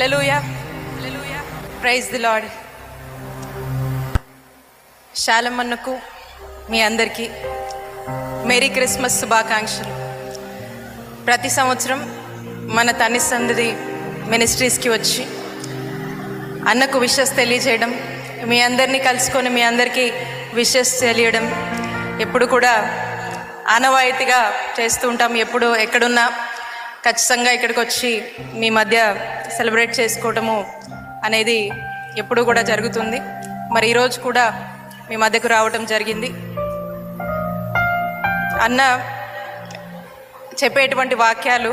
Hallelujah praise the lord శాలమ్మన్నకు మీ అందరికీ మేరీ క్రిస్మస్ శుభాకాంక్షలు. ప్రతి సంవత్సరం మన తన్ని సందది మినిస్ట్రీస్కి వచ్చి అన్నకు విషెస్ తెలియజేయడం మీ అందరినీ కలుసుకొని మీ అందరికీ విషెస్ తెలియడం ఎప్పుడు కూడా ఆనవాయితీగా చేస్తూ ఉంటాం. ఎప్పుడు ఎక్కడున్నా ఖచ్చితంగా ఇక్కడికి వచ్చి మీ మధ్య సెలబ్రేట్ చేసుకోవటము అనేది ఎప్పుడు కూడా జరుగుతుంది. మరి ఈరోజు కూడా మీ మధ్యకు రావటం జరిగింది. అన్న చెప్పేటువంటి వాక్యాలు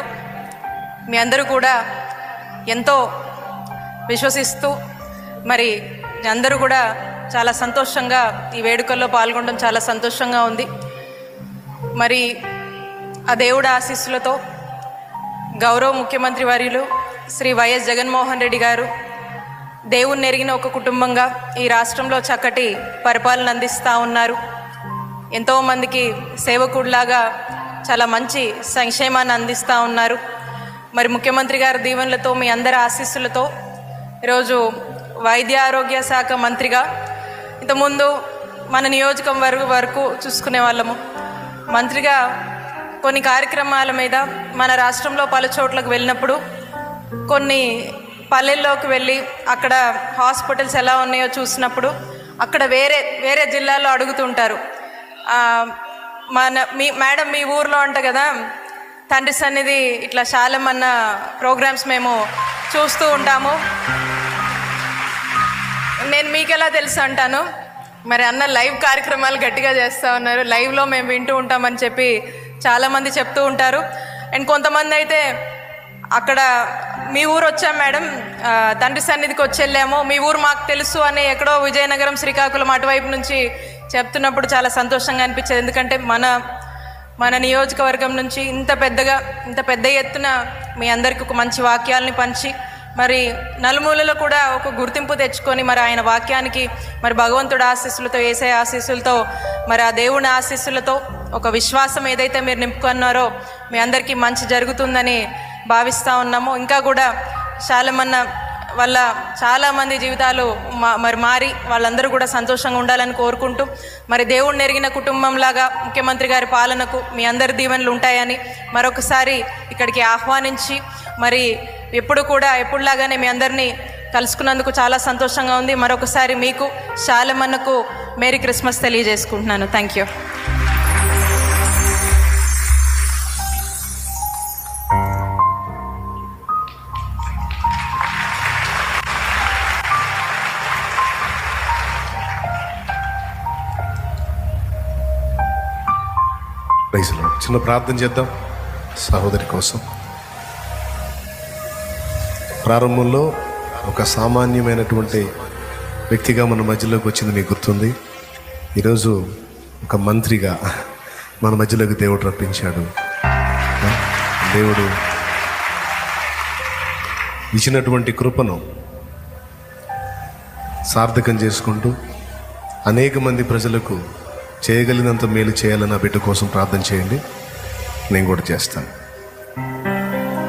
మీ అందరూ కూడా ఎంతో విశ్వసిస్తూ మరి అందరూ కూడా చాలా సంతోషంగా ఈ వేడుకల్లో పాల్గొనడం చాలా సంతోషంగా ఉంది. మరి ఆ దేవుడు ఆశీస్సులతో గౌరవ ముఖ్యమంత్రి వర్యులు శ్రీ వైఎస్ జగన్మోహన్ రెడ్డి గారు దేవుణ్ణి ఎరిగిన ఒక కుటుంబంగా ఈ రాష్ట్రంలో చక్కటి పరిపాలన అందిస్తూ ఉన్నారు. ఎంతోమందికి సేవకుడిలాగా చాలా మంచి సంక్షేమాన్ని అందిస్తూ ఉన్నారు. మరి ముఖ్యమంత్రి గారి దీవెనలతో మీ అందరి ఆశీస్సులతో ఈరోజు వైద్య ఆరోగ్య శాఖ మంత్రిగా ఇంతకుముందు మన నియోజకం వరకు వరకు చూసుకునే వాళ్ళము. మంత్రిగా కొన్ని కార్యక్రమాల మీద మన రాష్ట్రంలో పలు చోట్లకు వెళ్ళినప్పుడు కొన్ని పల్లెల్లోకి వెళ్ళి అక్కడ హాస్పిటల్స్ ఎలా ఉన్నాయో చూసినప్పుడు అక్కడ వేరే వేరే జిల్లాలో అడుగుతుంటారు. మన మీ మేడం మీ ఊర్లో అంట కదా తండ్రి సన్నిధి ఇట్లా శాలమన్న ప్రోగ్రామ్స్ మేము చూస్తూ ఉంటాము. నేను మీకు ఎలా తెలుసు అంటాను? మరి అన్న లైవ్ కార్యక్రమాలు గట్టిగా చేస్తూ ఉన్నారు. లైవ్లో మేము వింటూ ఉంటామని చెప్పి చాలామంది చెప్తూ ఉంటారు. అండ్ కొంతమంది అయితే అక్కడ మీ ఊరు వచ్చాం మేడం. తండ్రి సన్నిధికి వచ్చేళ్ళాము. మీ ఊరు మాకు తెలుసు అని ఎక్కడో విజయనగరం శ్రీకాకుళం అటువైపు నుంచి చెప్తున్నప్పుడు చాలా సంతోషంగా అనిపించేది. ఎందుకంటే మన మన నియోజకవర్గం నుంచి ఇంత పెద్దగా ఇంత పెద్ద ఎత్తున మీ అందరికి ఒక మంచి వాక్యాలని పంచి మరి నలుమూలలో కూడా ఒక గుర్తింపు తెచ్చుకొని మరి ఆయన వాక్యానికి మరి భగవంతుడి ఆశీస్సులతో వేసే ఆశీస్సులతో మరి ఆ దేవుని ఆశీస్సులతో ఒక విశ్వాసం ఏదైతే మీరు నింపుకున్నారో మీ అందరికీ మంచి జరుగుతుందని భావిస్తూ ఉన్నాము. ఇంకా కూడా చాలామన్న వల్ల చాలామంది జీవితాలు మా- మరి మారి వాళ్ళందరూ కూడా సంతోషంగా ఉండాలని కోరుకుంటూ మరి దేవుడు నెరిగిన కుటుంబంలాగా ముఖ్యమంత్రి గారి పాలనకు మీ అందరి దీవెనలు ఉంటాయని మరొకసారి ఇక్కడికి ఆహ్వానించి మరి ఎప్పుడు కూడా ఎప్పుడులాగానే మీ అందరినీ కలుసుకున్నందుకు చాలా సంతోషంగా ఉంది. మరొకసారి మీకు శాలమన్నకు మేరీ క్రిస్మస్ తెలియజేసుకుంటున్నాను. థ్యాంక్ యూ ప్రైజ్ చిన్న ప్రార్థన చేద్దాం. సహోదరి కోసం. ప్రారంభంలో ఒక సామాన్యమైనటువంటి వ్యక్తిగా మన మధ్యలోకి వచ్చింది మీకు గుర్తుంది. ఈరోజు ఒక మంత్రిగా మన మధ్యలోకి దేవుడు రప్పించాడు. దేవుడు ఇచ్చినటువంటి కృపను సార్థకం చేసుకుంటూ అనేక మంది ప్రజలకు చేయగలిగినంత మేలు చేయాలని ఆ బిడ్డ కోసం ప్రార్థన చేయండి. నేను కూడా చేస్తాను.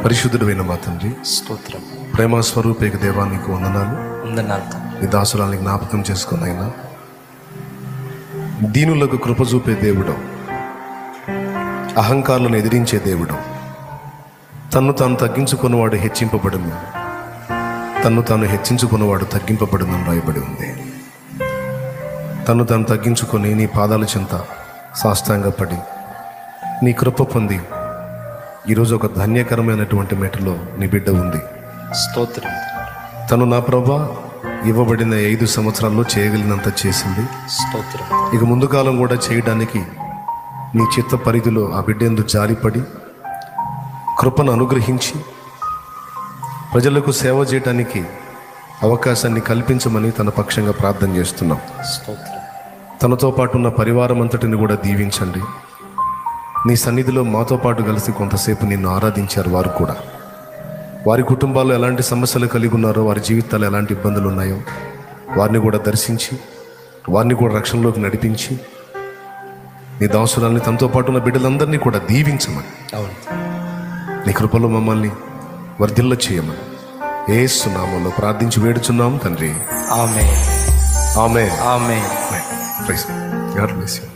పరిశుద్ధుడైన మా తండ్రి స్తోత్రం. ప్రేమ స్వరూపేక దేవా నీకు వందనాలు. వందనాలు నీ దాసురాల్ని జ్ఞాపకం చేసుకుని అయినా దీనులకు కృప చూపే దేవుడు అహంకారులను ఎదిరించే దేవుడు తన్ను తాను తగ్గించుకున్నవాడు హెచ్చింపబడును తన్ను తాను హెచ్చించుకున్నవాడు తగ్గింపబడునని రాయబడి ఉంది. తన్ను తాను తగ్గించుకొని నీ పాదాల చెంత సాష్టాంగపడి నీ కృప పొంది ఈరోజు ఒక ధన్యకరమైనటువంటి మెటలో నీ బిడ్డ ఉంది. స్తోత్రం. తను నా ప్రభా ఇవ్వబడిన ఐదు సంవత్సరాల్లో చేయగలిగినంత చేసింది. స్తోత్రం. ఇక ముందు కాలం కూడా చేయడానికి నీ చిత్త పరిధిలో ఆ బిడ్డెందు జారిపడి కృపను అనుగ్రహించి ప్రజలకు సేవ చేయడానికి అవకాశాన్ని కల్పించమని తన పక్షంగా ప్రార్థన చేస్తున్నాం. స్తోత్రం. తనతో పాటు ఉన్న పరివారం అంతటిని కూడా దీవించండి. నీ సన్నిధిలో మాతో పాటు కలిసి కొంతసేపు నిన్ను ఆరాధించారు వారు కూడా. వారి కుటుంబాల్లో ఎలాంటి సమస్యలు కలిగి ఉన్నారో వారి జీవితాలు ఎలాంటి ఇబ్బందులు ఉన్నాయో వారిని కూడా దర్శించి వారిని కూడా రక్షణలోకి నడిపించి నీ దాసురాల్ని తనతో పాటు ఉన్న బిడ్డలందరినీ కూడా దీవించమని. అవును. నీ కృపలో మమ్మల్ని వర్ధిల్ల చేయమని. ఏ సునామంలో ప్రార్థించి వేడుచున్నాం తండ్రి. ఆమె ఆమె ఆమె గాడ్ బ్లెస్ యూ.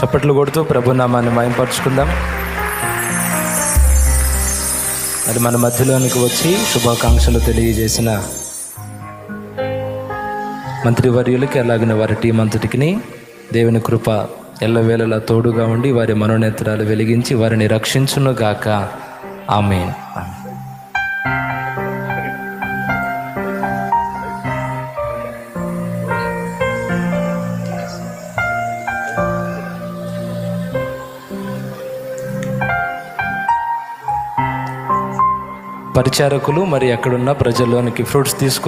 చప్పట్లు కొడుతూ ప్రభు నామాన్ని మయంపరుచుకుందాం మరి మన మధ్యలోనికి వచ్చి శుభాకాంక్షలు తెలియజేసిన మంత్రివర్యులకి అలాగిన వారి టీం అంతటికి దేవుని కృప ఎల్లవేళలా తోడుగా ఉండి వారి మనోనేత్రాలు వెలిగించి వారిని రక్షించునుగాక. ఆమె పరిచారకులు మరి అక్కడున్న ప్రజల్లోనికి ఫ్రూట్స్ తీసుకు